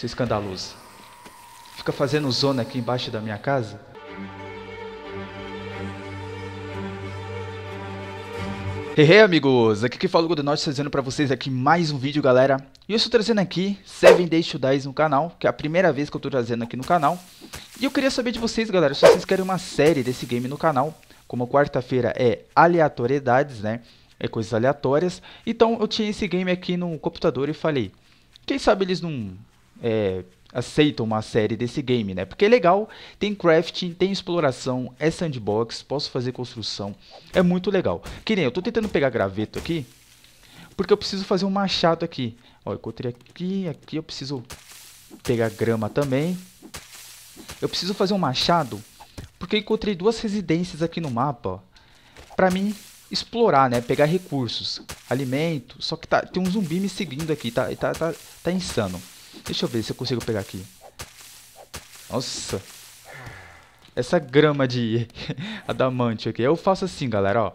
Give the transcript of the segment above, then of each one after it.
seu escandaloso. Fica fazendo zona aqui embaixo da minha casa. Hey, hey amigos, aqui que fala o Godenote trazendo pra vocês aqui mais um vídeo galera. E eu estou trazendo aqui 7 Days to Die no canal, que é a primeira vez que eu estou trazendo aqui no canal. E eu queria saber de vocês galera, se vocês querem uma série desse game no canal. Como quarta-feira é aleatoriedades, né, é coisas aleatórias. Então eu tinha esse game aqui no computador e falei Quem sabe eles não é, aceitam uma série desse game, né? Porque é legal, tem crafting, tem exploração, é sandbox, posso fazer construção, é muito legal. Que nem eu tô tentando pegar graveto aqui, porque eu preciso fazer um machado aqui. Ó, eu encontrei aqui, aqui eu preciso pegar grama também. Eu preciso fazer um machado, porque eu encontrei duas residências aqui no mapa, ó, pra mim explorar, né? Pegar recursos, alimento, só que tá, tem um zumbi me seguindo aqui, tá, tá, tá, tá insano. Deixa eu ver se eu consigo pegar aqui. Nossa. Essa grama de adamante aqui. Eu faço assim, galera, ó.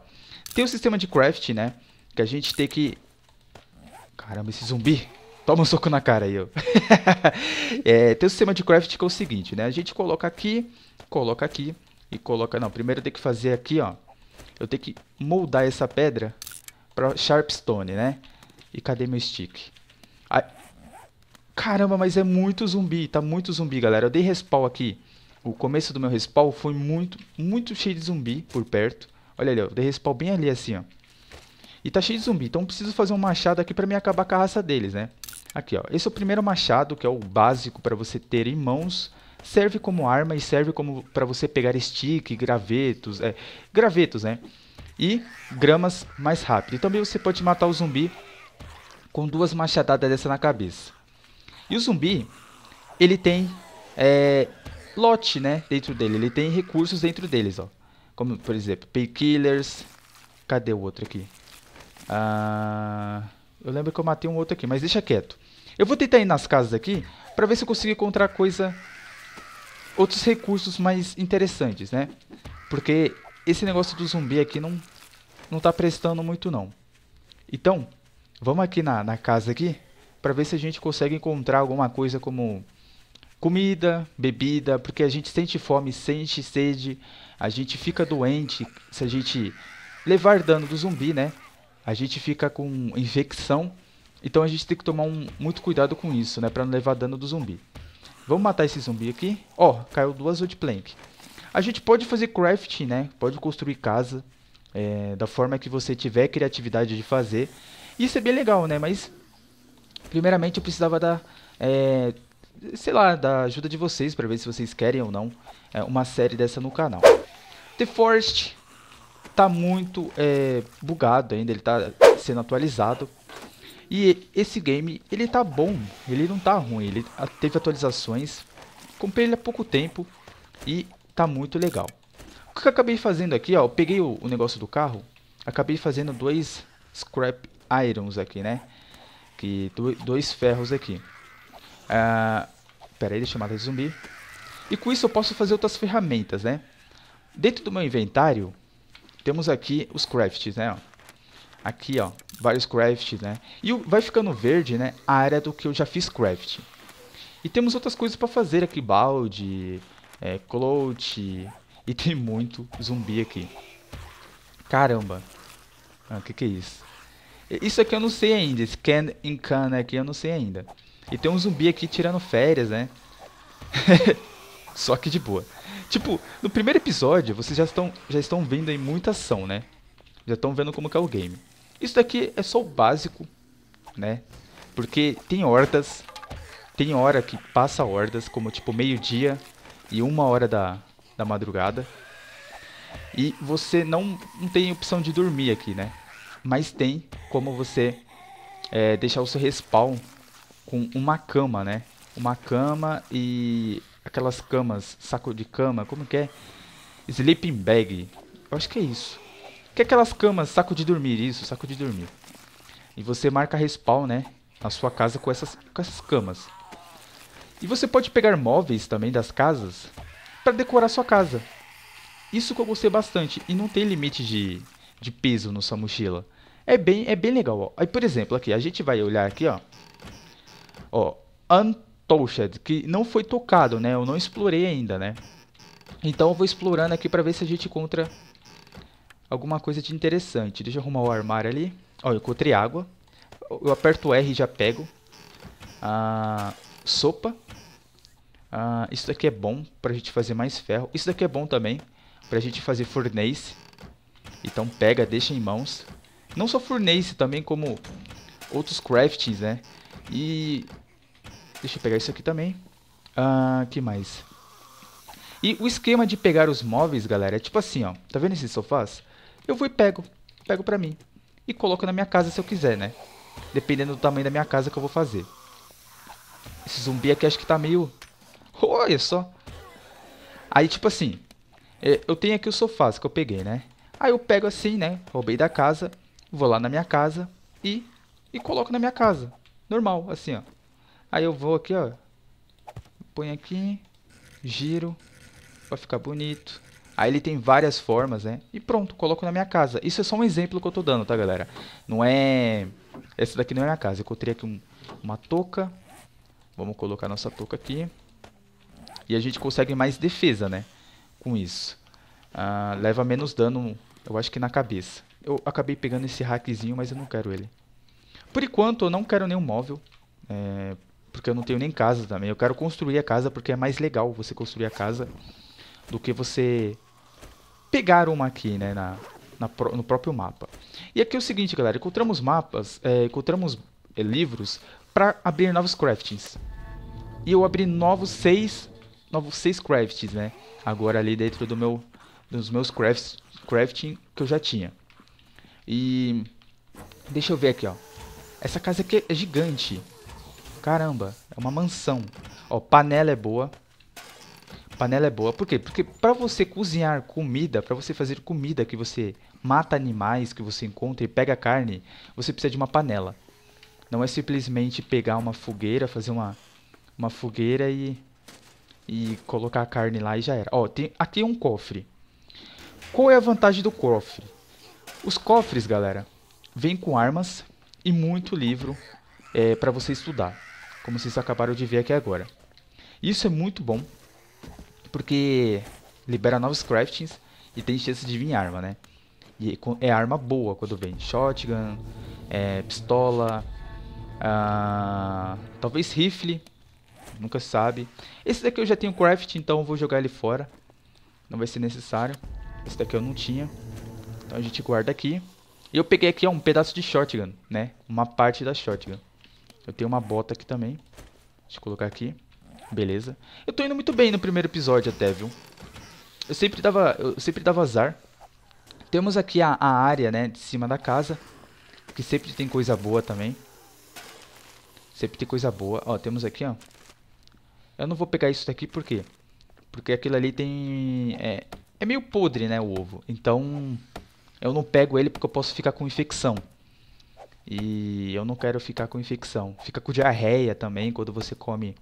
Tem o sistema de craft, né? Que a gente tem que... Caramba, esse zumbi. Toma um soco na cara aí, ó. é, tem o sistema de craft que é o seguinte, né? A gente coloca aqui, coloca aqui e coloca... Não, primeiro tem que fazer aqui, ó. Eu tenho que moldar essa pedra para sharpstone, né? E cadê meu stick? Caramba, mas é muito zumbi, tá muito zumbi, galera. Eu dei respawn aqui. O começo do meu respawn foi muito, muito cheio de zumbi por perto. Olha ali, ó, eu dei respawn bem ali assim, ó. E tá cheio de zumbi, então preciso fazer um machado aqui pra me acabar com a raça deles, né? Aqui, ó. Esse é o primeiro machado, que é o básico para você ter em mãos. Serve como arma e serve como para você pegar stick, gravetos, é, gravetos, né? E gramas mais rápido. E também você pode matar o zumbi com duas machadadas dessa na cabeça. E o zumbi, ele tem é, lote, né, dentro dele. Ele tem recursos dentro deles, ó. Como, por exemplo, painkillers. Cadê o outro aqui? Ah, eu lembro que eu matei um outro aqui, mas deixa quieto. Eu vou tentar ir nas casas aqui, para ver se eu consigo encontrar coisa... Outros recursos mais interessantes, né? Porque esse negócio do zumbi aqui não, não tá prestando muito, não. Então, vamos aqui na, na casa aqui para ver se a gente consegue encontrar alguma coisa como comida, bebida, porque a gente sente fome, sente sede, a gente fica doente se a gente levar dano do zumbi, né? A gente fica com infecção, então a gente tem que tomar um, muito cuidado com isso, né? Para não levar dano do zumbi. Vamos matar esse zumbi aqui. Ó, oh, caiu duas wood plank. A gente pode fazer crafting, né? Pode construir casa é, da forma que você tiver criatividade de fazer. Isso é bem legal, né? Mas Primeiramente eu precisava da, é, sei lá, da ajuda de vocês para ver se vocês querem ou não é, uma série dessa no canal. The Forest tá muito é, bugado ainda, ele tá sendo atualizado. E esse game, ele tá bom, ele não tá ruim, ele teve atualizações. Comprei ele há pouco tempo e tá muito legal. O que eu acabei fazendo aqui, ó, eu peguei o, o negócio do carro, acabei fazendo dois scrap irons aqui, né? Que dois ferros aqui. Ah, pera aí, deixa eu matar zumbi. E com isso eu posso fazer outras ferramentas, né? Dentro do meu inventário, temos aqui os crafts, né? Aqui, ó, vários crafts, né? E vai ficando verde, né? A área do que eu já fiz craft. E temos outras coisas para fazer aqui, balde, é, e tem muito zumbi aqui. Caramba. Ah, o que que é isso? Isso aqui eu não sei ainda. Esse can in can aqui eu não sei ainda. E tem um zumbi aqui tirando férias, né? Só que de boa. Tipo, no primeiro episódio, vocês já estão, já estão vendo aí muita ação, né? Já estão vendo como é o game. Isso daqui é só o básico, né? Porque tem hordas. Tem hora que passa hordas, como tipo meio-dia e uma hora da, da madrugada. E você não, não tem opção de dormir aqui, né? Mas tem como você é, deixar o seu respawn com uma cama, né? Uma cama e aquelas camas, saco de cama, como que é? Sleeping bag. Eu acho que é isso. Que é aquelas camas, saco de dormir, isso, saco de dormir. E você marca respawn, né? Na sua casa com essas, com essas camas. E você pode pegar móveis também das casas para decorar sua casa. Isso que eu gostei bastante. E não tem limite de, de peso na sua mochila. É bem, é bem legal, ó. Aí, por exemplo, aqui, a gente vai olhar aqui, ó. Ó, Touched, que não foi tocado, né? Eu não explorei ainda, né? Então eu vou explorando aqui para ver se a gente encontra alguma coisa de interessante. Deixa eu arrumar o armário ali. Ó, eu encontrei água. Eu aperto R e já pego. Ah, sopa. Ah, isso daqui é bom pra gente fazer mais ferro. Isso daqui é bom também pra gente fazer furnace. Então pega, deixa em mãos. Não só furnace, também como outros craftings, né? E... Deixa eu pegar isso aqui também. Ah, que mais? E o esquema de pegar os móveis, galera, é tipo assim, ó. Tá vendo esses sofás? Eu vou e pego. Pego pra mim. E coloco na minha casa se eu quiser, né? Dependendo do tamanho da minha casa que eu vou fazer. Esse zumbi aqui acho que tá meio... Olha só. Aí, tipo assim. É, eu tenho aqui os sofás que eu peguei, né? Aí eu pego assim, né? Roubei da casa. Vou lá na minha casa. E... E coloco na minha casa. Normal, assim, ó. Aí eu vou aqui, ó. Põe aqui. Giro. Vai ficar bonito. Aí ele tem várias formas, né? E pronto, coloco na minha casa. Isso é só um exemplo que eu tô dando, tá, galera? Não é... Essa daqui não é minha casa. Eu encontrei aqui um, uma touca. Vamos colocar nossa touca aqui. E a gente consegue mais defesa, né? Com isso. Ah, leva menos dano, eu acho que na cabeça. Eu acabei pegando esse hackzinho, mas eu não quero ele. Por enquanto, eu não quero nenhum móvel. É, porque eu não tenho nem casa também. Eu quero construir a casa porque é mais legal você construir a casa do que você pegar uma aqui, né, na, na, no próprio mapa. E aqui é o seguinte, galera, encontramos mapas, é, encontramos é, livros para abrir novos craftings. E eu abri novos seis, novos seis craftings, né, agora ali dentro do meu, dos meus crafts, crafting que eu já tinha. E deixa eu ver aqui, ó. Essa casa aqui é gigante. Caramba, é uma mansão. Ó, panela é boa. Panela é boa. Por quê? Porque para você cozinhar comida, para você fazer comida que você mata animais que você encontra e pega carne, você precisa de uma panela. Não é simplesmente pegar uma fogueira, fazer uma, uma fogueira e, e colocar a carne lá e já era. Ó, tem, aqui um cofre. Qual é a vantagem do cofre? Os cofres, galera, vêm com armas e muito livro é, para você estudar. Como vocês acabaram de ver aqui agora. Isso é muito bom porque libera novos craftings e tem chance de vir arma, né? E é arma boa quando vem. Shotgun, é, pistola, uh, talvez rifle, nunca sabe. Esse daqui eu já tenho craft, então vou jogar ele fora. Não vai ser necessário. Esse daqui eu não tinha. A gente guarda aqui. E eu peguei aqui ó, um pedaço de shotgun, né? Uma parte da shotgun. Eu tenho uma bota aqui também. Deixa eu colocar aqui. Beleza. Eu tô indo muito bem no primeiro episódio até, viu? Eu sempre dava, eu sempre dava azar. Temos aqui a, a área, né, de cima da casa. Que sempre tem coisa boa também. Sempre tem coisa boa. Ó, temos aqui, ó. Eu não vou pegar isso daqui por quê? Porque aquilo ali tem... É, é meio podre, né, o ovo. Então, eu não pego ele porque eu posso ficar com infecção. E eu não quero ficar com infecção. Fica com diarreia também quando você come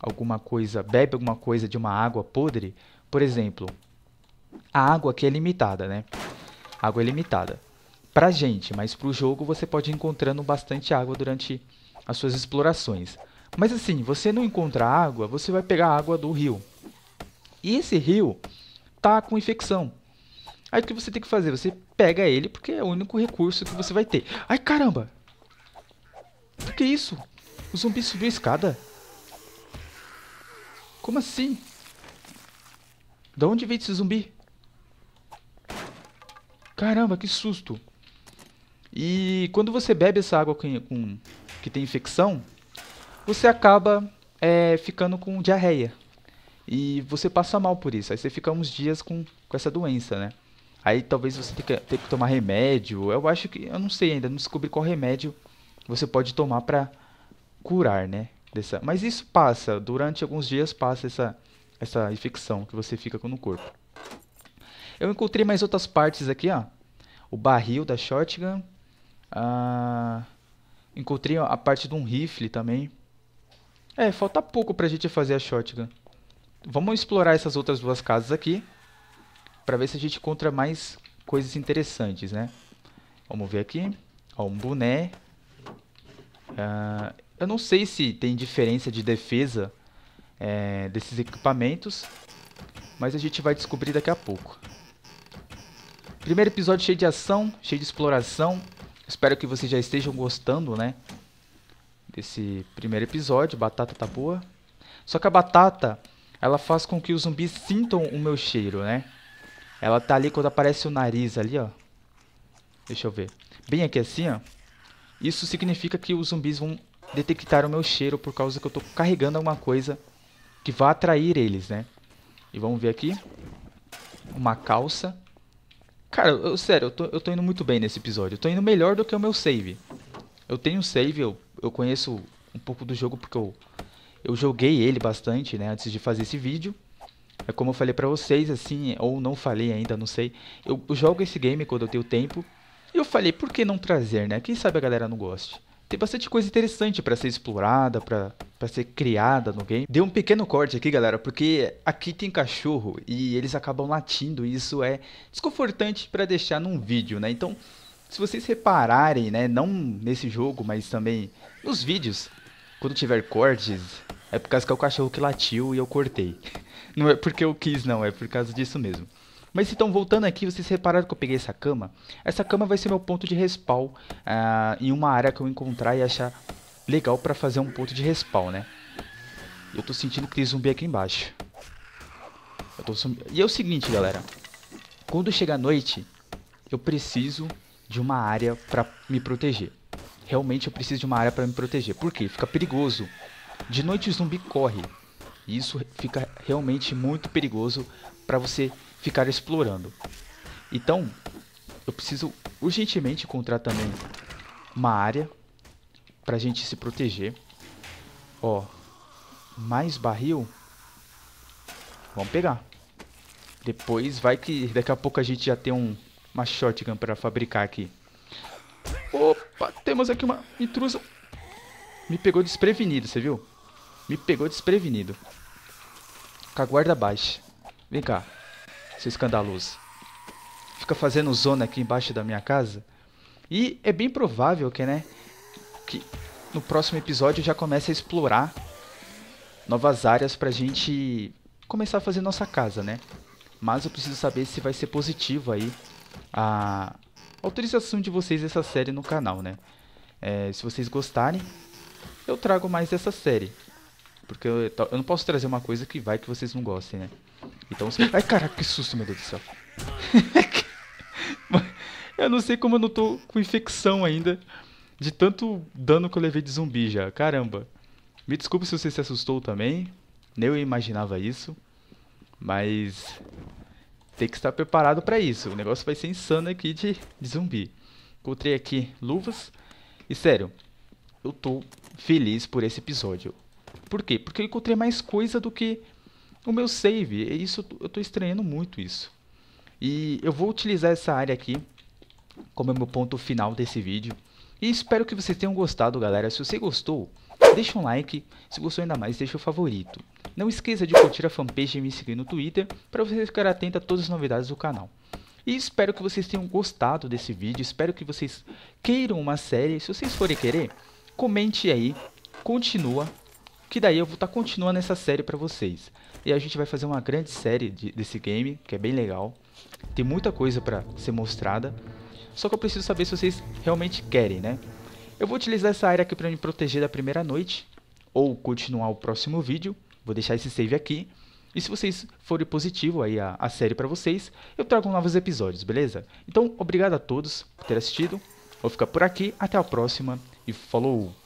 alguma coisa, bebe alguma coisa de uma água podre, por exemplo, a água aqui é limitada, né? água é limitada. Pra gente, mas pro jogo você pode ir encontrando bastante água durante as suas explorações. Mas assim, você não encontra água, você vai pegar água do rio. E esse rio tá com infecção. Aí o que você tem que fazer? Você pega ele porque é o único recurso que você vai ter. Ai caramba! O que é isso? O zumbi subiu a escada? Como assim? Da onde veio esse zumbi? Caramba, que susto. E quando você bebe essa água com, com que tem infecção, você acaba é, ficando com diarreia. E você passa mal por isso. Aí você fica uns dias com, com essa doença, né? Aí talvez você tenha que, tenha que tomar remédio. Eu acho que. Eu não sei ainda, não descobri qual remédio você pode tomar pra curar, né? dessa. Mas isso passa, durante alguns dias passa essa, essa infecção que você fica no corpo. Eu encontrei mais outras partes aqui, ó. O barril da shotgun. Ah, encontrei a parte de um rifle também. É, falta pouco pra gente fazer a shotgun. Vamos explorar essas outras duas casas aqui. Pra ver se a gente encontra mais coisas interessantes, né? Vamos ver aqui. Ó, um boné. Ah, Eu não sei se tem diferença de defesa é, desses equipamentos, mas a gente vai descobrir daqui a pouco. Primeiro episódio cheio de ação, cheio de exploração. Espero que vocês já estejam gostando, né? Desse primeiro episódio. Batata tá boa. Só que a batata, ela faz com que os zumbis sintam o meu cheiro, né? Ela tá ali quando aparece o nariz ali, ó. Deixa eu ver. Bem aqui assim, ó. Isso significa que os zumbis vão detectar o meu cheiro por causa que eu tô carregando alguma coisa que vai atrair eles, né? E vamos ver aqui. Uma calça. Cara, eu, sério, eu tô, eu tô indo muito bem nesse episódio. Eu tô indo melhor do que o meu save. Eu tenho um save, eu, eu conheço um pouco do jogo porque eu, eu joguei ele bastante, né, antes de fazer esse vídeo. É como eu falei pra vocês, assim, ou não falei ainda, não sei. Eu, jogo esse game quando eu tenho tempo. E eu falei, por que não trazer, né? Quem sabe a galera não goste tem bastante coisa interessante para ser explorada, para ser criada no game. Deu um pequeno corte aqui, galera, porque aqui tem cachorro e eles acabam latindo e isso é desconfortante para deixar num vídeo, né? Então, se vocês repararem, né, não nesse jogo, mas também nos vídeos, quando tiver cortes, é por causa que é o cachorro que latiu e eu cortei. Não é porque eu quis, não, é por causa disso mesmo. Mas então, voltando aqui, vocês repararam que eu peguei essa cama? Essa cama vai ser meu ponto de respawn uh, em uma área que eu encontrar e achar legal pra fazer um ponto de respawn, né? Eu tô sentindo que tem zumbi aqui embaixo. Tô... E é o seguinte, galera. Quando chegar a noite, eu preciso de uma área pra me proteger. Realmente eu preciso de uma área pra me proteger. Por quê? Fica perigoso. De noite o zumbi corre. E isso fica realmente muito perigoso para você ficar explorando. Então, eu preciso urgentemente encontrar também uma área pra gente se proteger. Ó, mais barril. Vamos pegar. Depois vai que daqui a pouco a gente já tem um, uma shotgun para fabricar aqui. Opa, temos aqui uma intrusa. Me pegou desprevenido, você viu? Me pegou desprevenido. Com a guarda baixa. Vem cá seu escandaloso. Fica fazendo zona aqui embaixo da minha casa. E é bem provável que, né, que no próximo episódio já comece a explorar novas áreas pra gente começar a fazer nossa casa, né? Mas eu preciso saber se vai ser positivo aí a autorização de vocês dessa série no canal, né? É, se vocês gostarem, eu trago mais dessa série. Porque eu, eu não posso trazer uma coisa que vai que vocês não gostem, né? Então, ai caraca, que susto, meu Deus do céu. eu não sei como eu não tô com infecção ainda de tanto dano que eu levei de zumbi já. Caramba. Me desculpe se você se assustou também. Nem eu imaginava isso. Mas tem que estar preparado para isso. O negócio vai ser insano aqui de, de zumbi. Encontrei aqui luvas. E sério, eu tô feliz por esse episódio. Por quê? Porque eu encontrei mais coisa do que o meu save. E isso eu estou estranhando muito isso. E eu vou utilizar essa área aqui como meu ponto final desse vídeo. E espero que vocês tenham gostado, galera. Se você gostou, deixa um like. Se gostou ainda mais, deixa o favorito. Não esqueça de curtir a fanpage e me seguir no Twitter para você ficar atento a todas as novidades do canal. E espero que vocês tenham gostado desse vídeo. Espero que vocês queiram uma série. Se vocês forem querer, comente aí. Continua que daí eu vou estar tá continuando essa série para vocês. E a gente vai fazer uma grande série de, desse game, que é bem legal. Tem muita coisa para ser mostrada. Só que eu preciso saber se vocês realmente querem, né? Eu vou utilizar essa área aqui para me proteger da primeira noite. Ou continuar o próximo vídeo. Vou deixar esse save aqui. E se vocês forem positivo aí a, a série para vocês, eu trago novos episódios, beleza? Então, obrigado a todos por ter assistido. Vou ficar por aqui. Até a próxima. E falou!